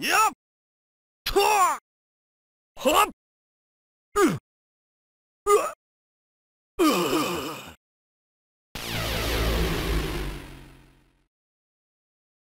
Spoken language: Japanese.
やっとはっ